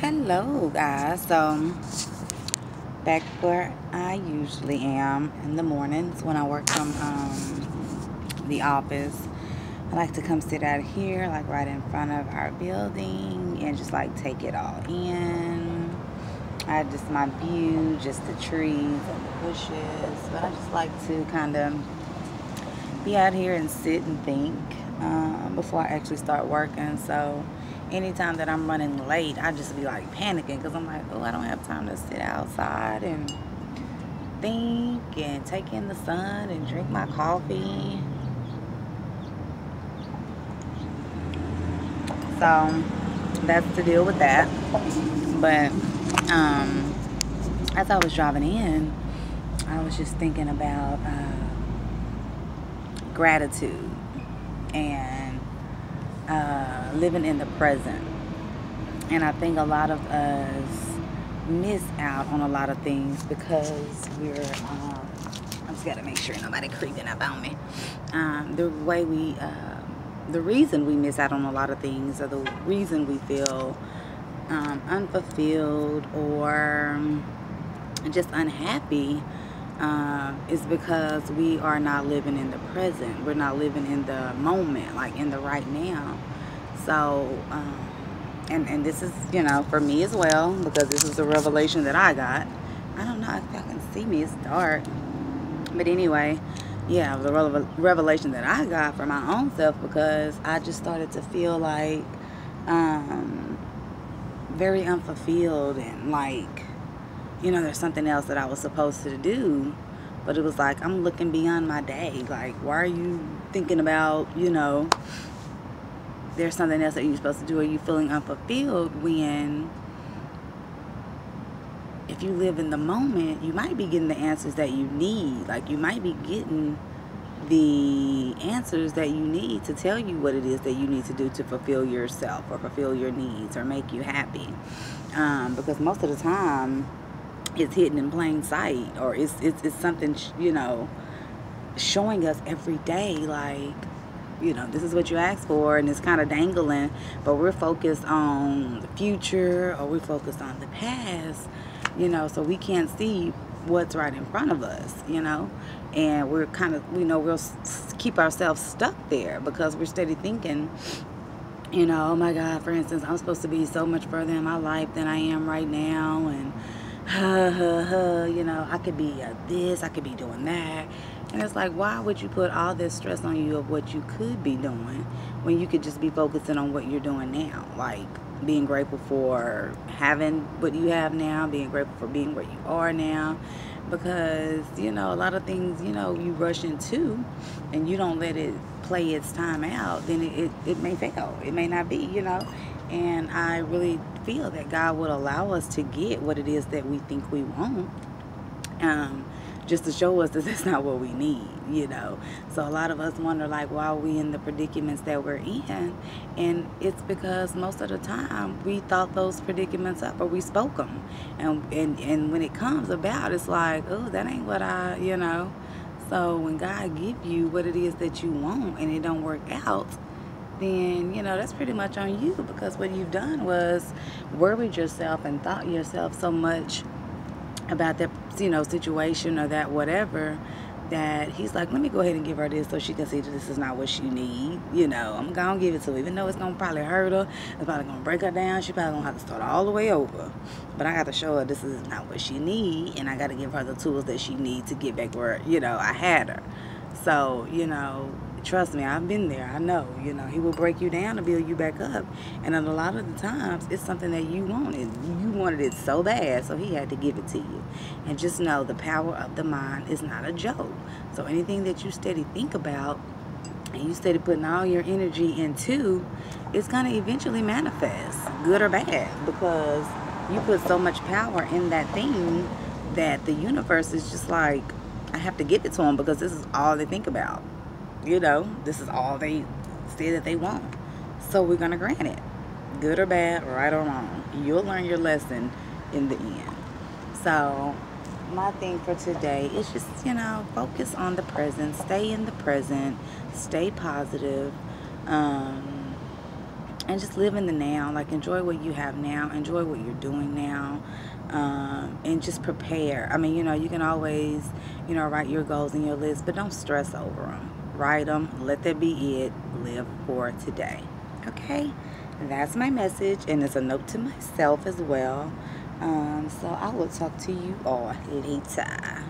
Hello guys, so back where I usually am in the mornings when I work from um, the office. I like to come sit out here like right in front of our building and just like take it all in. I have just my view, just the trees and the bushes, but I just like to kind of be out here and sit and think um, before I actually start working. So anytime that I'm running late, I just be like panicking because I'm like, oh, I don't have time to sit outside and think and take in the sun and drink my coffee. So that's the deal with that. But um, as I was driving in, I was just thinking about uh, gratitude and uh, living in the present. And I think a lot of us miss out on a lot of things because we're, um, I just gotta make sure nobody creeping up on me. Um, the way we, uh, the reason we miss out on a lot of things or the reason we feel um, unfulfilled or just unhappy uh, is because we are not living in the present. We're not living in the moment, like in the right now. So, um, and, and this is, you know, for me as well, because this is a revelation that I got. I don't know if y'all can see me, it's dark. But anyway, yeah, the revelation that I got for my own self because I just started to feel like um, very unfulfilled and like you know, there's something else that I was supposed to do. But it was like, I'm looking beyond my day. Like, why are you thinking about, you know, there's something else that you're supposed to do? Are you feeling unfulfilled when if you live in the moment, you might be getting the answers that you need. Like, you might be getting the answers that you need to tell you what it is that you need to do to fulfill yourself or fulfill your needs or make you happy. Um, because most of the time, it's hidden in plain sight or it's, it's, it's something, you know, showing us every day like, you know, this is what you asked for and it's kind of dangling, but we're focused on the future or we're focused on the past, you know, so we can't see what's right in front of us, you know, and we're kind of, you know, we'll keep ourselves stuck there because we're steady thinking, you know, oh my God, for instance, I'm supposed to be so much further in my life than I am right now, and you know, I could be uh, this, I could be doing that. And it's like, why would you put all this stress on you of what you could be doing when you could just be focusing on what you're doing now? Like being grateful for having what you have now, being grateful for being where you are now. Because, you know, a lot of things, you know, you rush into and you don't let it play its time out, then it, it, it may fail. It may not be, you know. And I really feel that God would allow us to get what it is that we think we want. Um, just to show us that that's not what we need, you know. So a lot of us wonder like why are we in the predicaments that we're in? And it's because most of the time we thought those predicaments up or we spoke them. And and, and when it comes about, it's like, oh, that ain't what I, you know. So when God give you what it is that you want and it don't work out, then you know that's pretty much on you because what you've done was worried yourself and thought yourself so much about that you know situation or that whatever that he's like let me go ahead and give her this so she can see that this is not what she need you know. I'm gonna give it to her even though it's gonna probably hurt her. It's probably gonna break her down. She probably gonna have to start all the way over. But i got to show her this is not what she need and i got to give her the tools that she need to get back where you know i had her. So you know trust me, I've been there. I know, you know, he will break you down to build you back up. And a lot of the times, it's something that you wanted. You wanted it so bad, so he had to give it to you. And just know the power of the mind is not a joke. So anything that you steady think about and you steady putting all your energy into, it's going to eventually manifest, good or bad, because you put so much power in that thing that the universe is just like, I have to give it to them because this is all they think about you know, this is all they say that they want. So we're going to grant it. Good or bad, right or wrong. You'll learn your lesson in the end. So my thing for today is just, you know, focus on the present. Stay in the present. Stay positive. Um, and just live in the now. Like enjoy what you have now. Enjoy what you're doing now. Um, and just prepare. I mean, you know, you can always, you know, write your goals in your list, but don't stress over them. Write them. Let that be it. Live for today. Okay? That's my message, and it's a note to myself as well. Um, so I will talk to you all later.